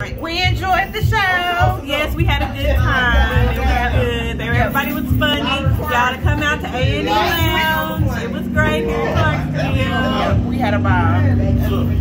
We enjoyed the show. Yes, we had a good time. It was good. Everybody was funny. Y'all to come out to A&E Lounge. It was great here in Clarksville. We had a ball.